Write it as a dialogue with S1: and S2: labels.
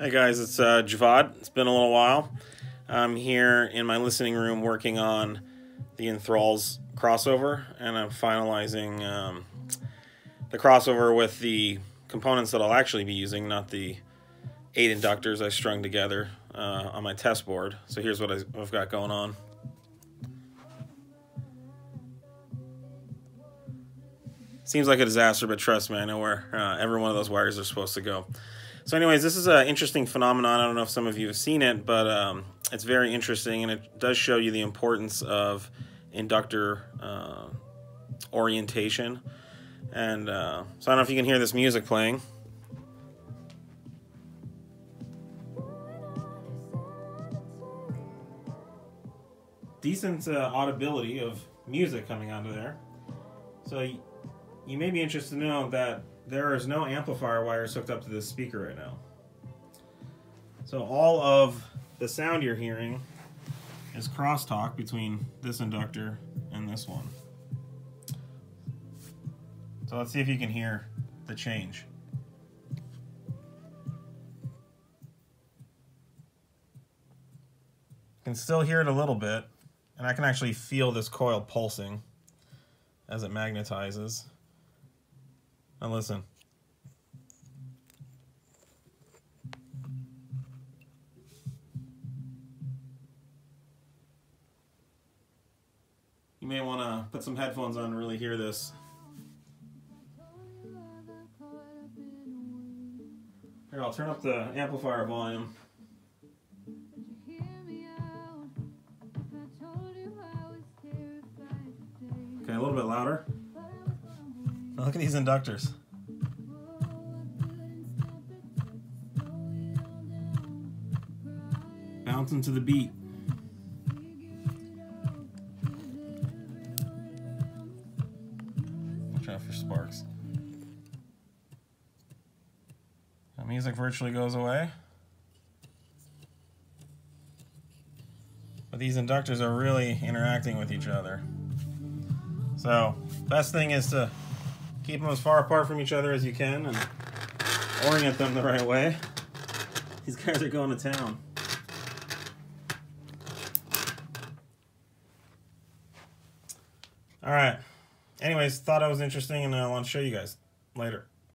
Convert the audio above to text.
S1: Hey guys, it's uh, Javad. It's been a little while. I'm here in my listening room working on the Enthralls crossover, and I'm finalizing um, the crossover with the components that I'll actually be using, not the eight inductors I strung together uh, on my test board. So here's what I've got going on. Seems like a disaster, but trust me, I know where uh, every one of those wires are supposed to go. So, anyways, this is an interesting phenomenon. I don't know if some of you have seen it, but um, it's very interesting, and it does show you the importance of inductor uh, orientation. And uh, so, I don't know if you can hear this music playing. Decent uh, audibility of music coming out of there. So you may be interested to know that there is no amplifier wires hooked up to this speaker right now. So all of the sound you're hearing is crosstalk between this inductor and this one. So let's see if you can hear the change. You can still hear it a little bit, and I can actually feel this coil pulsing as it magnetizes. Now listen. You may want to put some headphones on to really hear this. Here, I'll turn up the amplifier volume. Okay, a little bit louder. Now look at these inductors. Bouncing to the beat. Watch out for sparks. The music virtually goes away. But these inductors are really interacting with each other. So, best thing is to keep them as far apart from each other as you can and orient them the right way. These guys are going to town. All right. Anyways, thought it was interesting and I want to show you guys later.